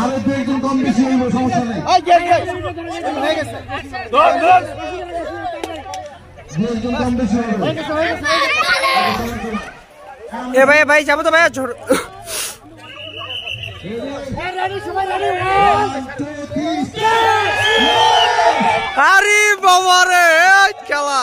আরও দু একজন কম বেশি হইব সমস্যা নেই। এ ভাই ভাই যাব তো ভাই আরে বাবা রে খেলা।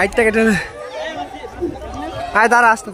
কাইটটা কেটে আয় দাঁড়া আসতে